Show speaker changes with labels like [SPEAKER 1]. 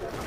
[SPEAKER 1] Thursday.